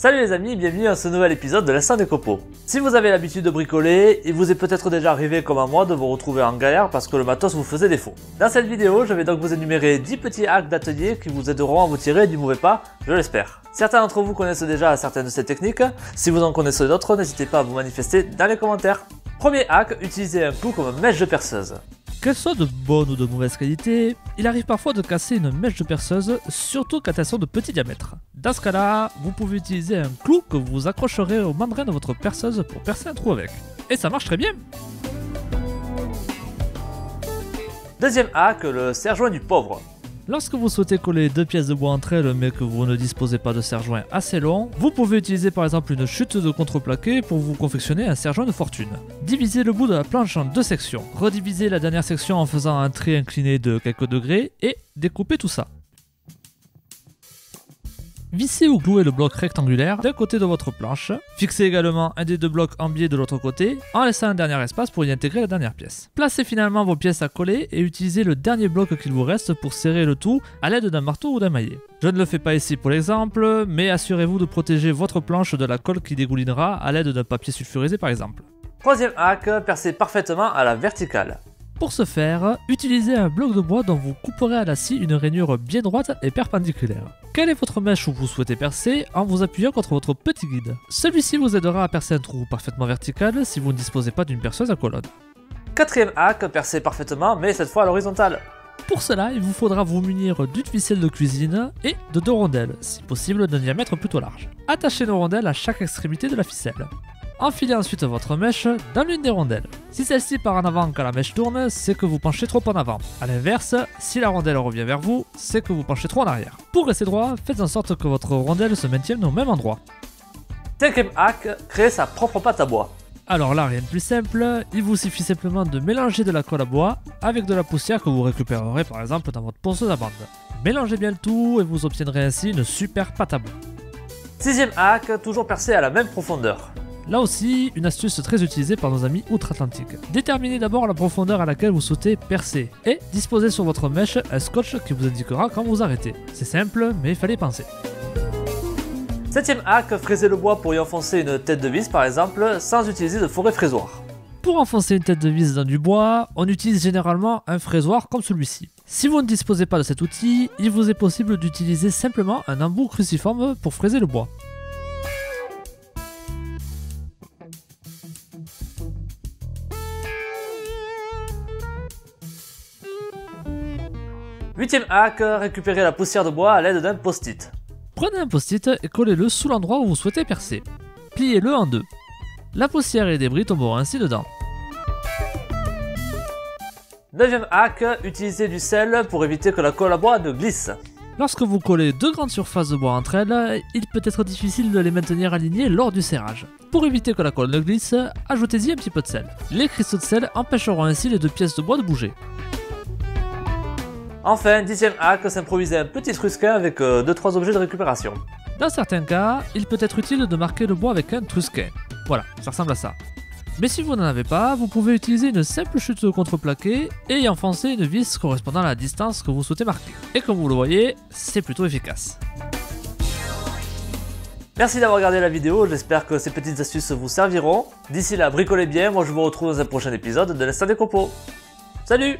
Salut les amis, bienvenue à ce nouvel épisode de l'instant des copeaux. Si vous avez l'habitude de bricoler, il vous est peut-être déjà arrivé comme à moi de vous retrouver en galère parce que le matos vous faisait défaut. Dans cette vidéo, je vais donc vous énumérer 10 petits hacks d'atelier qui vous aideront à vous tirer du mauvais pas, je l'espère. Certains d'entre vous connaissent déjà certaines de ces techniques, si vous en connaissez d'autres, n'hésitez pas à vous manifester dans les commentaires. Premier hack, utilisez un clou comme mèche de perceuse. Qu'elle soit de bonne ou de mauvaise qualité, il arrive parfois de casser une mèche de perceuse, surtout quand elles sont de petit diamètre. Dans ce cas-là, vous pouvez utiliser un clou que vous accrocherez au mandrin de votre perceuse pour percer un trou avec. Et ça marche très bien Deuxième hack, le serre-joint du pauvre. Lorsque vous souhaitez coller deux pièces de bois entre elles mais que vous ne disposez pas de serre-joint assez long, vous pouvez utiliser par exemple une chute de contreplaqué pour vous confectionner un serre-joint de fortune. Divisez le bout de la planche en deux sections, redivisez la dernière section en faisant un trait incliné de quelques degrés et découpez tout ça. Vissez ou clouez le bloc rectangulaire d'un côté de votre planche. Fixez également un des deux blocs en biais de l'autre côté, en laissant un dernier espace pour y intégrer la dernière pièce. Placez finalement vos pièces à coller et utilisez le dernier bloc qu'il vous reste pour serrer le tout à l'aide d'un marteau ou d'un maillet. Je ne le fais pas ici pour l'exemple, mais assurez-vous de protéger votre planche de la colle qui dégoulinera à l'aide d'un papier sulfurisé par exemple. Troisième hack, percez parfaitement à la verticale. Pour ce faire, utilisez un bloc de bois dont vous couperez à la scie une rainure bien droite et perpendiculaire. Quelle est votre mèche où vous souhaitez percer en vous appuyant contre votre petit guide? Celui-ci vous aidera à percer un trou parfaitement vertical si vous ne disposez pas d'une perceuse à colonne. Quatrième hack, percez parfaitement mais cette fois à l'horizontale. Pour cela, il vous faudra vous munir d'une ficelle de cuisine et de deux rondelles, si possible d'un diamètre plutôt large. Attachez nos rondelles à chaque extrémité de la ficelle. Enfilez ensuite votre mèche dans l'une des rondelles. Si celle-ci part en avant quand la mèche tourne, c'est que vous penchez trop en avant. A l'inverse, si la rondelle revient vers vous, c'est que vous penchez trop en arrière. Pour rester droit, faites en sorte que votre rondelle se maintienne au même endroit. Cinquième hack, créer sa propre pâte à bois. Alors là, rien de plus simple, il vous suffit simplement de mélanger de la colle à bois avec de la poussière que vous récupérerez par exemple dans votre ponceuse à bande. Mélangez bien le tout et vous obtiendrez ainsi une super pâte à bois. Sixième hack, toujours percer à la même profondeur. Là aussi, une astuce très utilisée par nos amis outre-Atlantique. Déterminez d'abord la profondeur à laquelle vous souhaitez percer et disposez sur votre mèche un scotch qui vous indiquera quand vous arrêtez. C'est simple, mais il fallait penser. Septième hack, fraiser le bois pour y enfoncer une tête de vis par exemple, sans utiliser de forêt fraisoir. Pour enfoncer une tête de vis dans du bois, on utilise généralement un fraisoir comme celui-ci. Si vous ne disposez pas de cet outil, il vous est possible d'utiliser simplement un embout cruciforme pour fraiser le bois. Huitième hack, récupérer la poussière de bois à l'aide d'un post-it. Prenez un post-it et collez-le sous l'endroit où vous souhaitez percer. Pliez-le en deux. La poussière et les débris tomberont ainsi dedans. Neuvième hack, utiliser du sel pour éviter que la colle à bois ne glisse. Lorsque vous collez deux grandes surfaces de bois entre elles, il peut être difficile de les maintenir alignées lors du serrage. Pour éviter que la colle ne glisse, ajoutez-y un petit peu de sel. Les cristaux de sel empêcheront ainsi les deux pièces de bois de bouger. Enfin, dixième hack, s'improviser un petit trusquin avec 2-3 euh, objets de récupération. Dans certains cas, il peut être utile de marquer le bois avec un trusquin. Voilà, ça ressemble à ça. Mais si vous n'en avez pas, vous pouvez utiliser une simple chute de contreplaqué et y enfoncer une vis correspondant à la distance que vous souhaitez marquer. Et comme vous le voyez, c'est plutôt efficace. Merci d'avoir regardé la vidéo, j'espère que ces petites astuces vous serviront. D'ici là, bricolez bien, moi je vous retrouve dans un prochain épisode de l'Instant des Copeaux. Salut